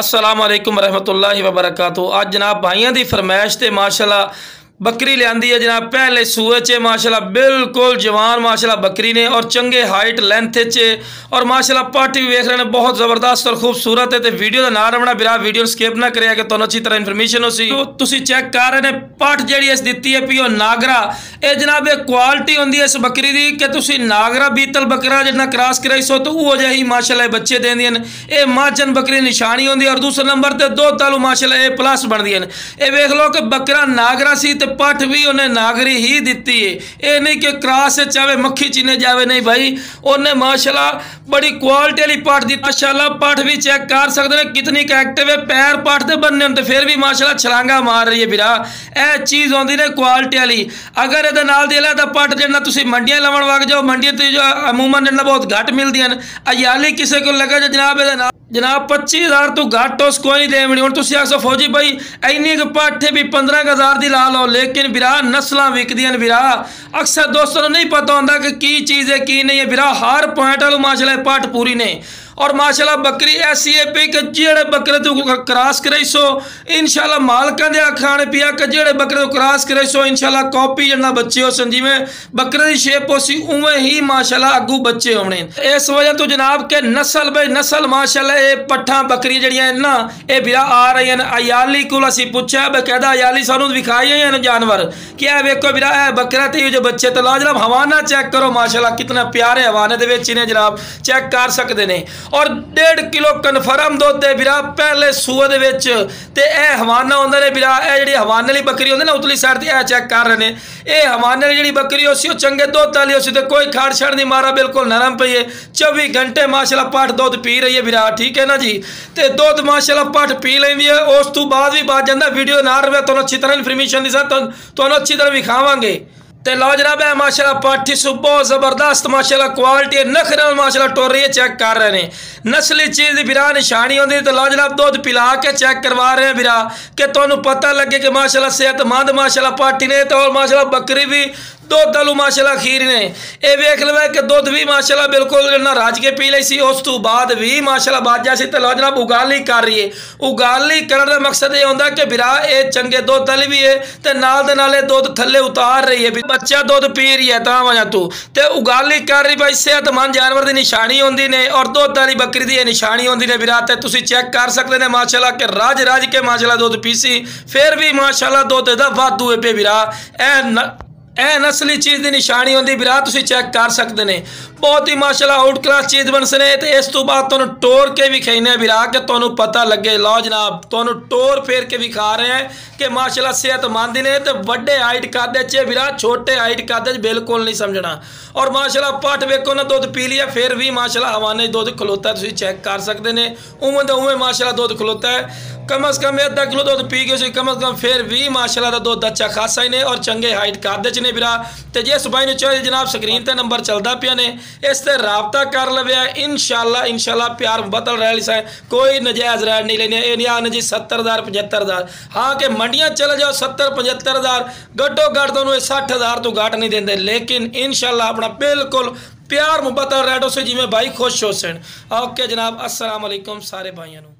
ਅਸਲਾਮ ਅਲੈਕੁਮ ਰਹਿਮਤੁਲਾਹਿ ਵਬਰਕਾਤੁ ਅੱਜ ਜਨਾਬ ਭਾਈਆਂ ਦੀ ਫਰਮਾਇਸ਼ ਤੇ ਮਾਸ਼ਾਅੱਲਾ ਬੱਕਰੀ ਲਿਆਂਦੀ ਹੈ ਜਨਾਬ। ਪਹਿਲੇ ਸੂਏ 'ਚ ਮਾਸ਼ਾਅੱਲਾ ਬਿਲਕੁਲ ਜਵਾਨ ਮਾਸ਼ਾਅੱਲਾ ਬੱਕਰੀ ਨੇ ਔਰ ਚੰਗੇ ਹਾਈਟ ਲੈਂਥ 'ਚ ਔਰ ਮਾਸ਼ਾਅੱਲਾ ਪਾਠ ਵੀ ਵੇਖ ਰਹੇ ਨੇ, ਬਹੁਤ ਜ਼ਬਰਦਸਤ ਔਰ ਖੂਬਸੂਰਤ ਹੈ ਤੇ ਵੀਡੀਓ ਦਾ ਨਾਮ ਰਵਣਾ ਵੀਰਾ ਵੀਡੀਓ ਨੂੰ ਸਕਿਪ ਨਾ ਕਰਿਆ ਕਿ ਤੁਹਾਨੂੰ ਅੱਛੀ ਤਰ੍ਹਾਂ ਇਨਫੋਰਮੇਸ਼ਨ ਹੋ ਸੀ। ਤੁਸੀਂ ਚੈੱਕ ਕਰ ਰਹੇ ਨੇ, ਪਾਠ ਜਿਹੜੀ ਇਸ ਦਿੱਤੀ ਹੈ ਪੀਓ ਨਾਗਰਾ, ਇਹ ਜਨਾਬ ਇਹ ਕੁਆਲਿਟੀ ਹੁੰਦੀ ਹੈ ਇਸ ਬੱਕਰੀ ਦੀ ਕਿ ਤੁਸੀਂ ਨਾਗਰਾ ਬੀਤਲ ਬੱਕਰਾ ਜਿਹੜਾ ਕ੍ਰਾਸ ਕਰਾਈ ਸੋ ਤਾਂ ਉਹ ਜਿਹੀ ਮਾਸ਼ਾਅੱਲਾ ਇਹ ਬੱਚੇ ਦਿੰਦੀਆਂ ਨੇ। ਇਹ ਮਾਜਨ ਬੱਕਰੀ ਨਿਸ਼ਾਨੀ ਹੁੰਦੀ ਹੈ ਔਰ ਦੂਸਰੇ ਨੰਬਰ ਤੇ ਦੋ ਤਾਲੂ ਮਾਸ਼ਾਅੱਲਾ ਇਹ ਪਲੱਸ ਬਣਦੀਆਂ ਨੇ। ਇਹ ਵੇਖ ਲਓ ਕਿ ਬੱਕਰਾ ਨਾਗਰਾ ਸੀ ਤੇ ਪੱਠ ਵੀ ਉਹਨੇ ਨਾਗਰੀ ਹੀ ਦਿੱਤੀ ਏ। ਇਹ ਨਹੀਂ ਕਿ ਕ੍ਰਾਸ ਚਾਵੇ ਮੱਖੀ ਚੀਨੇ ਜਾਵੇ। ਨਹੀਂ ਭਾਈ, ਉਹਨੇ ਮਾਸ਼ਾਅੱਲਾ ਬੜੀ ਕੁਆਲਿਟੀ ਵਾਲੀ ਪੱਠ ਦਿੱਤੀ। ਮਾਸ਼ਾਅੱਲਾ ਪੱਠ ਵੀ ਚੈੱਕ ਕਰ ਸਕਦੇ ਨੇ, ਕਿਤਨੀ ਐਕਟਿਵ ਹੈ ਪੈਰ ਪੱਠ ਦੇ ਬੰਨੇ ਹੁੰਦੇ, ਫਿਰ ਵੀ ਮਾਸ਼ਾਅੱਲਾ ਛਲਾਂਗਾ ਮਾਰ ਰਹੀ ਹੈ ਵੀਰਾ। ਇਹ ਚੀਜ਼ ਆਉਂਦੀ ਨੇ ਕੁਆਲਿਟੀ ਵਾਲੀ। ਅਗਰ ਇਹਦੇ ਨਾਲ ਦੇ ਲਾ ਤਾਂ ਪੱਠ ਜਿਹੜਾ ਤੁਸੀਂ ਮੰਡੀਆਂ ਲਵਣ ਵਗ ਜਾਓ। ਮੰਡੀਆਂ ਤੇ ਜੋ ਅਮੂਮਨ ਜਿਹੜਾ ਬਹੁਤ ਘੱਟ ਮਿਲਦੀਆਂ ਨੇ। ਅਯਾਲੀ ਕਿਸੇ ਕੋਲ ਲੱਗਾ ਜਨਾਬ ਇਹਦੇ ਨਾਲ ਜਨਾਬ 25000 ਤੋਂ ਘੱਟ ਉਸ ਕੋਈ ਨਹੀਂ। ਦੇਵਣੀ ਹੁਣ ਤੁਸੀਂ ਆਖੋ ਫੌਜੀ ਭਾਈ ਇੰਨੀ ਕੁ ਪਾਠੇ ਵੀ 15000 ਦੀ ਲਾ ਲਓ, ਲੇਕਿਨ ਵੀਰਾ ਨਸਲਾਂ ਵਿਕਦੀਆਂ ਨੇ ਵੀਰਾ ਅਕਸਰ ਦੋਸਤਾਂ ਨੂੰ ਨਹੀਂ ਪਤਾ ਹੁੰਦਾ ਕਿ ਕੀ ਚੀਜ਼ ਹੈ, ਕੀ ਨਹੀਂ ਹੈ। ਵੀਰਾ ਹਰ ਪੁਆਇੰਟ ਵਾਲੂ ਮਾਸ਼ਾਅੱਲਾ ਪਾਠ ਪੂਰੀ ਨੇ। और माशाला बकरी ऐसी है, पे कि जेड़े बकरे तो क्रॉस कराई सो इनशाला मालका दे खाने पिया कि जेड़े बकरे तो क्रॉस कराई सो इनशाला कॉपी जना बच्चे हो सन जिमें बकरे की शेप हो सी ही माशाला अगू बच्चे होने। इस वजह तो जनाब के नस्ल बे नस्ल माशाल्लाह ये पट्ठा बकरी जड़ियाँ ना, ये बिरा आ रही अयाली को असं पूछा बकायदा अयाली सानू विखाई हैं जानवर? क्या वेखो बिरा है बकरा तो जो बच्चे तो ला, जनाब हवाना चेक करो माशाला कितना प्यारे हवाने के जनाब, चेक कर सकते हैं ਔਰ 1.5 ਕਿਲੋ ਕਨਫਰਮ ਦੁੱਧ ਦੇ ਵੀਰਾ, ਪਹਿਲੇ ਸੂਏ ਦੇ ਵਿੱਚ, ਤੇ ਇਹ ਹਵਾਨਾ ਹੁੰਦਾ ਨੇ ਵੀਰਾ, ਇਹ ਜਿਹੜੀ ਹਵਾਨੇ ਵਾਲੀ ਬੱਕਰੀ ਹੁੰਦੀ ਨਾ ਉਤਲੀ ਸਾਈਡ ਤੇ, ਇਹ ਚੈੱਕ ਕਰ ਰਹੇ ਨੇ। ਇਹ ਹਵਾਨੇ ਵਾਲੀ ਜਿਹੜੀ ਬੱਕਰੀ ਉਸੇ ਉਹ ਚੰਗੇ ਦੁੱਧ ਵਾਲੀ ਉਸੇ ਤੇ ਕੋਈ ਖਾੜ ਛੜ ਨਹੀਂ ਮਾਰਾ ਬਿਲਕੁਲ ਨਰਮ ਪਈ ਹੈ 24 ਘੰਟੇ ਮਾਸ਼ਾਅੱਲਾ ਪਾਠ ਦੁੱਧ ਪੀ ਰਹੀ ਹੈ ਵੀਰਾ, ਠੀਕ ਹੈ ਨਾ ਜੀ? ਤੇ ਦੁੱਧ ਮਾਸ਼ਾਅੱਲਾ ਪਾਠ ਪੀ ਲੈਂਦੀ ਹੈ ਉਸ ਤੋਂ ਬਾਅਦ ਵੀ ਬਾਅਦ ਜਾਂਦਾ ਵੀਡੀਓ ਨਾ ਰਵੇ, ਤੁਹਾਨੂੰ ਅੱਛੀ ਤਰ੍ਹਾਂ ਇਨਫੋਰਮੇਸ਼ਨ ਦੀ ਸਰ ਤੁਹਾਨੂੰ ਅੱਛੀ ਤਰ੍ਹਾਂ ਵਿਖਾਵਾਂਗੇ। ਤੇ ਲਓ ਜਨਾਬ ਹੈ ਮਾਸ਼ਾਅੱਲਾ ਪਾਠੀ ਸੂ, ਬਹੁਤ ਜ਼ਬਰਦਸਤ ਮਾਸ਼ਾਅੱਲਾ ਕੁਆਲਿਟੀ ਨਾਲ ਮਾਸ਼ਾਅੱਲਾ ਟੋਰ ਚੈੱਕ ਕਰ ਰਹੇ ਨੇ। ਨਸਲੀ ਚੀਜ਼ ਦੀ ਵੀਰਾ ਨਿਸ਼ਾਨੀ ਹੁੰਦੀ ਤੇ ਲਓ ਜਨਾਬ, ਦੁੱਧ ਪਿਲਾ ਕੇ ਚੈੱਕ ਕਰਵਾ ਰਹੇ ਵੀਰਾ ਕਿ ਤੁਹਾਨੂੰ ਪਤਾ ਲੱਗੇ ਕਿ ਮਾਸ਼ਾਅੱਲਾ ਸਿਹਤਮੰਦ ਮਾਸ਼ਾਅੱਲਾ ਪਾਠੀ ਨੇ ਤੇ ਔਰ ਮਾਸ਼ਾਅੱਲਾ ਬੱਕਰੀ ਵੀ ਦੁੱਧ ਆਲੂ ਮਾਸ਼ਾਅੱਲਾ ਖੀਰ ਨੇ। ਇਹ ਵੇਖ ਲਵੇ ਕਿ ਦੁੱਧ ਵੀ ਮਾਸ਼ਾਅੱਲਾ ਬਿਲਕੁਲ ਨਾ ਰਾਜ ਕੇ ਪੀ ਲਈ ਸੀ। ਉਸ ਤੋਂ ਬਾਅਦ ਵੀ ਮਾਸ਼ਾਅੱਲਾ ਬਾਜਾ ਸੀ ਤੇ ਲੋ ਜਨਾਬ, ਉਗਾਲੀ ਕਰ ਰਹੀ ਹੈ ਉਗਾਲੀ ਕਰਨ ਦਾ ਮਕਸਦ ਇਹ ਹੁੰਦਾ ਕਿ ਵੀਰਾ, ਇਹ ਚੰਗੇ ਦੁੱਧ ਵਾਲੀ ਵੀ ਹੈ ਤੇ ਨਾਲ ਦੇ ਨਾਲ ਇਹ ਦੁੱਧ ਥੱਲੇ ਉਤਾਰ ਰਹੀ ਹੈ ਬੱਚਾ ਦੁੱਧ ਪੀ ਰਹੀ ਹੈ ਤਾਂ ਵਜਾ ਤੂੰ। ਤੇ ਉਗਾਲੀ ਕਰ ਰਹੀ ਭਾਈ, ਸਿਹਤਮੰਦ ਜਾਨਵਰ ਦੀ ਨਿਸ਼ਾਨੀ ਹੁੰਦੀ ਨੇ ਔਰ ਦੁੱਧ ਵਾਲੀ ਬੱਕਰੀ ਦੀ ਇਹ ਨਿਸ਼ਾਨੀ ਹੁੰਦੀ ਨੇ ਵੀਰਾ, ਤੇ ਤੁਸੀਂ ਚੈੱਕ ਕਰ ਸਕਦੇ ਨੇ ਮਾਸ਼ਾਅੱਲਾ ਕਿ ਰਾਜ ਰਾਜ ਕੇ ਮਾਸ਼ਾਅੱਲਾ ਦੁੱਧ ਪੀਸੀ ਫਿਰ ਵੀ ਮਾਸ਼ਾਅੱਲਾ ਦੁੱਧ ਦਾ ਵਾਧੂ ਹੈ ਪੇ ਵੀਰਾ। ਇਹ ਇਹ ਨਸਲੀ ਚੀਜ਼ ਦੀ ਨਿਸ਼ਾਨੀ ਹੁੰਦੀ ਵੀਰਾ ਤੁਸੀਂ ਚੈੱਕ ਕਰ ਸਕਦੇ ਨੇ। ਬਹੁਤ ਹੀ ਮਾਸ਼ਾਅੱਲਾ ਆਊਟ ਕਲਾਸ ਚੀਜ਼ ਬਣਸਨੇ ਤੇ ਇਸ ਤੋਂ ਬਾਅਦ ਤੁਹਾਨੂੰ ਟੋਰ ਕੇ ਵੀ ਖਾਈਨੇ ਵੀਰਾ ਕਿ ਤੁਹਾਨੂੰ ਪਤਾ ਲੱਗੇ। ਲਓ ਜਨਾਬ, ਤੁਹਾਨੂੰ ਟੋਰ ਫੇਰ ਕੇ ਵੀ ਖਾ ਰਹੇ ਹਾਂ ਕਿ ਮਾਸ਼ਾਅੱਲਾ ਸਿਹਤਮੰਦ ਨੇ ਤੇ ਵੱਡੇ ਹਾਈਟ ਕਾਦੇ ਚ ਵੀਰਾ ਛੋਟੇ ਹਾਈਟ ਕਾਦੇ ਚ ਬਿਲਕੁਲ ਨਹੀਂ ਸਮਝਣਾ। ਔਰ ਮਾਸ਼ਾਅੱਲਾ ਪੱਟ ਵੇਖੋ ਨਾ, ਦੁੱਧ ਪੀ ਲਿਆ ਫਿਰ ਵੀ ਮਾਸ਼ਾਅੱਲਾ ਹਵਾਨੇ ਦੁੱਧ ਖਲੋਤਾ ਤੁਸੀਂ ਚੈੱਕ ਕਰ ਸਕਦੇ ਨੇ। ਉਵੇਂ ਦਾ ਉਵੇਂ ਮਾਸ਼ਾਅੱਲਾ ਦੁੱਧ ਖਲੋਤਾ ਹੈ। ਕਮ ਅਸ ਕਮ ਇਹ ਅੱਧਾ ਕਿਲੋ ਦੁੱਧ ਪੀ ਕੇ ਸੀ ਕਮ ਅਸ ਕਮ ਫਿਰ ਵੀ ਮਾਸ਼ਾਅੱਲਾ ਦਾ ਦੁੱਧ ਅੱਛਾ ਖਾਸਾ ਹੀ ਨੇ ਔਰ ਚੰਗੇ ਹਾਈਟ ਕਾਦੇ ਚ ਨੇ ਵੀਰਾ ਤੇ ਜੇ ਸੁਬਾਈ ਨੂੰ ਚਾਹੀਏ ਜਨਾਬ ਸਕਰੀਨ ਤੇ ਨੰਬਰ ਚੱਲਦਾ ਪਿਆ ਨੇ ਇਸ ਤੇ ਰਾਬਤਾ ਕਰ ਲਵਿਆ ਇਨਸ਼ਾਅੱਲਾ ਇਨਸ਼ਾਅੱਲਾ ਪਿਆਰ ਬਤਲ ਰਹਿ ਲਿਸਾ ਕੋਈ ਨਜਾਇਜ਼ ਰਹਿ ਨਹੀਂ ਲੈਣੀ ਇਹ ਨਹੀਂ ਆਨ ਜੀ 70000 75000 ਹਾਂ ਕਿ ਮੰਡੀਆਂ ਚਲੇ ਜਾਓ 70 75000 ਗੱਡੋ ਗੱਡ ਤੁਹਾਨੂੰ ਇਹ 60000 ਤੋਂ ਘਾਟ ਨਹੀਂ ਦਿੰਦੇ ਲੇਕਿਨ ਇਨਸ਼ਾਅੱਲਾ ਆਪਣਾ ਬਿਲਕੁਲ ਪਿਆਰ ਮੁਹੱਬਤ ਔਰ ਰੈਡੋ ਸੇ ਜਿਵੇਂ ਭਾਈ ਖੁਸ਼ ਹੋ ਸਣ ਓਕੇ ਜਨਾਬ ਅਸਲਾਮ ਅਲੈਕਮ ਸਾਰੇ ਭਾਈਆਂ ਨੂੰ